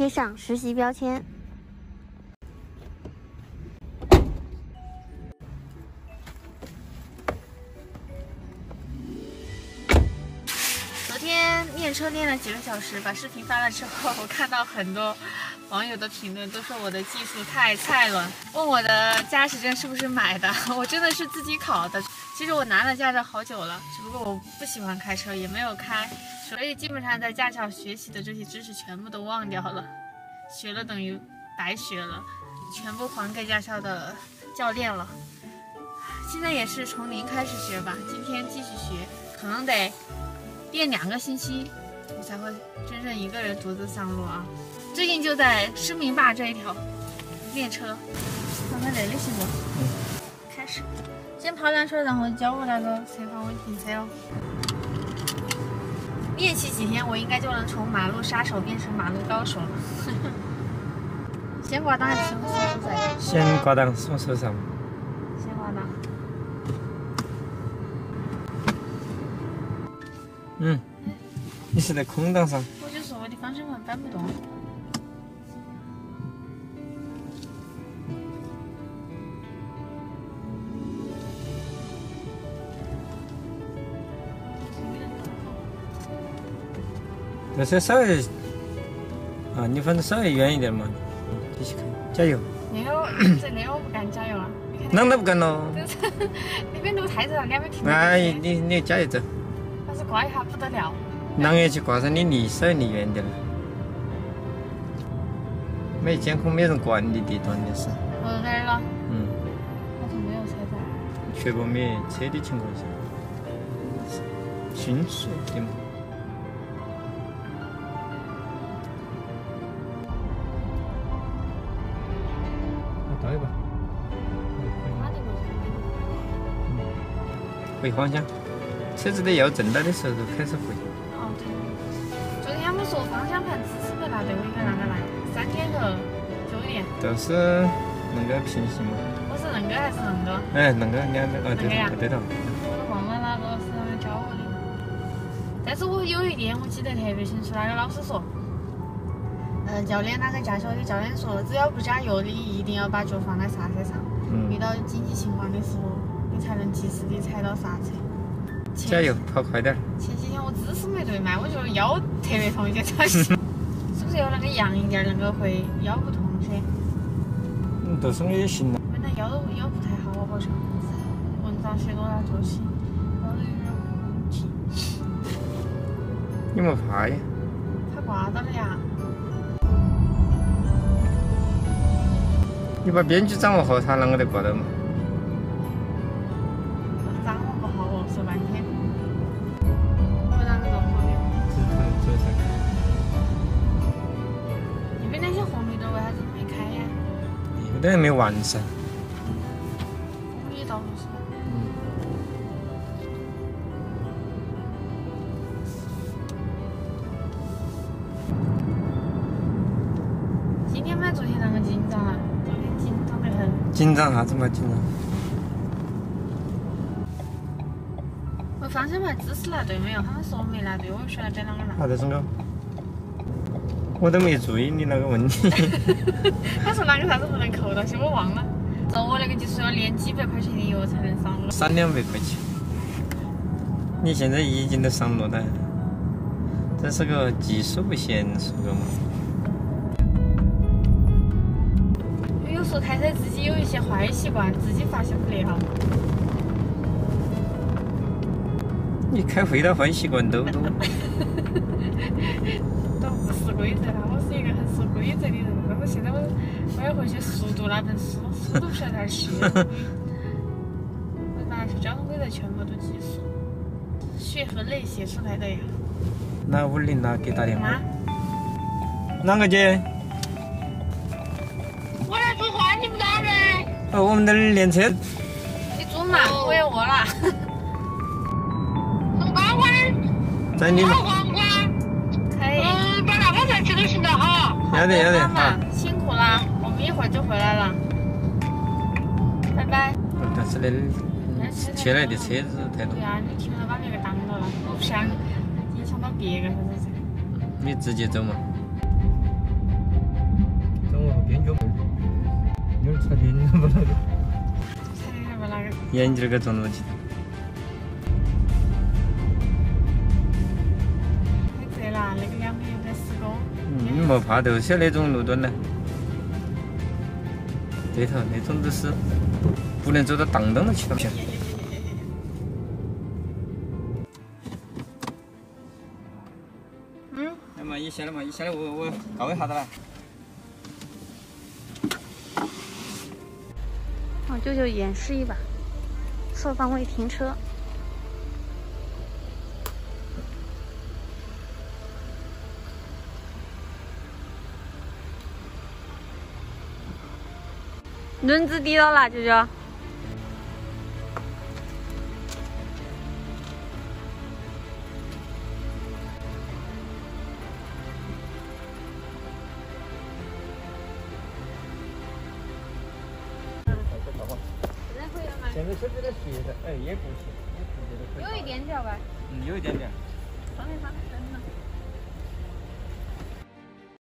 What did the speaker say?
贴上实习标签。昨天练车练了几个小时，把视频发了之后，我看到很多网友的评论都说我的技术太菜了，问我的驾驶证是不是买的，我真的是自己考的。其实我拿了驾照好久了，只不过我不喜欢开车，也没有开，所以基本上在驾校学习的这些知识全部都忘掉了，学了等于白学了，全部还给驾校的教练了。现在也是从零开始学吧，今天继续学，可能得。练两个星期，我才会真正一个人独自上路啊！最近就在施明坝这一条练车，看看这里行不？先跑两圈，然后教我那个侧方位停车哦。练习几天，我应该就能从马路杀手变成马路高手了。先挂档还是什么时候在？先挂档，什么时候上？嗯，你是在空档上。我就说我的方向盘搬不动。但是稍微啊，你反正稍微远一点嘛，继续看，加油。那个，那个我不敢加油啊。啷都不敢咯。那边路太窄了，两边停。哎，你你加油走。挂一下不得了，啷个去挂上？你离稍微离远点了。没监控，没人管你地段的是。我到哪儿了？嗯。好像没有车在。确保没车的情况下，迅速点回方向。车子的要正到的时候就开始回。哦，对。昨天他们说方向盘支持没拿对，我应该啷个来？三天后九点。就是恁个平行嘛。我是恁个还是恁个？哎，恁个两个，哦对头，对头。忘了哪个是啷个教我的。但是我有一点我记得特别清楚，那个老师说，嗯，教练那个驾校的教练说，只要不加油，你一定要把脚放在刹车上，遇到紧急情况的时候，你才能及时的踩到刹车。加油，跑快点！前几天我姿势没对嘛，我觉得腰特别痛，现在 是不是要那个扬一点，那个会腰不痛噻？嗯，都是我也行了。本来腰腰不太好，好像文章写多了，作息腰有点问题。你没怕呀？怕挂到了呀！你把编剧掌握好，他啷个得挂到嘛？都还没完善。今天比昨天紧张啊？昨天紧张得很。紧张啥子嘛？紧张。我方向盘姿势拿对没有？他们说我没拿对，我不晓得在啷个拿。我都没注意你那个问题。他说那个啥子不能扣到，些我忘了。照我那个就是要连几百块钱的油才能上路。三两百块钱。你现在已经都上路了，这是个技术不娴熟的嘛。有时候开车自己有一些坏习惯，自己发现不了。你开会的坏习惯都多。规则啦，我是一个很守规则的人。但是现在我我要回去熟读那本书，书都不晓得哪儿去。我那些交通规则全部都记熟，血和泪写出来的呀。那五零呢给打电话。哪个姐？我来做饭，你们哪人？哦，我们在练车。你煮嘛，我也饿了。做大碗。在你。妈妈辛苦啦，我们一会儿就回来了，拜拜。但是那前来的车子太多。对啊，你停到把别个挡到了，我不想影响到别人。你直接走嘛，走我后边脚，有点踩点，你不那个，踩点不那个，眼镜给撞到去。嗯，你莫怕，都是那种路段呢。对头，那种都是不能走到荡荡的去了。嗯，来嘛，你下来嘛，你下来，我我搞一下子来。让舅舅演示一把侧方位停车。轮子低到了，舅舅。现在手有点斜的，哎，也不行，也不斜的可以。有一点点吧。嗯，有一点点。放一放。